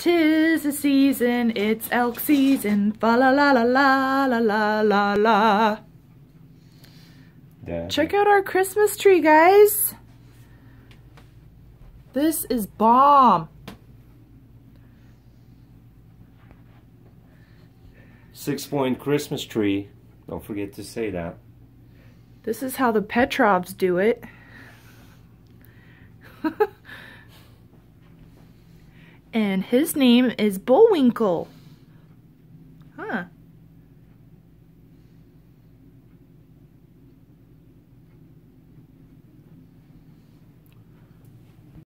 Tis the season, it's elk season, fa la la la la la la la la. Yeah. Check out our Christmas tree, guys. This is bomb. Six point Christmas tree. Don't forget to say that. This is how the Petrovs do it. And his name is Bullwinkle. Huh.